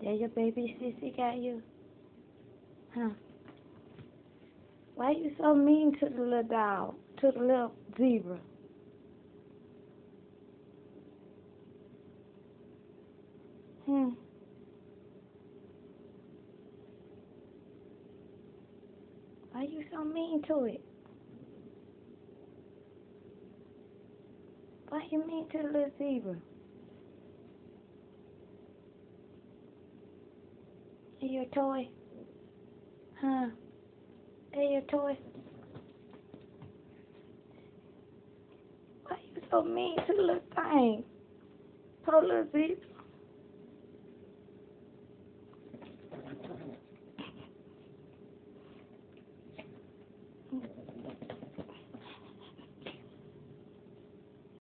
Yeah, your baby sissy got you? Huh? Why you so mean to the little dog? To the little zebra? Hmm. Why you so mean to it? Why you mean to the little zebra? E your toy. Huh. Hey, your toy. Why you so mean to the little thing? Polar zip. Thank.